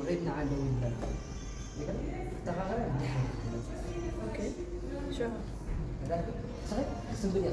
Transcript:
وعدنا على وين أوكي. شو؟ طيب، صحيح؟ سنبدي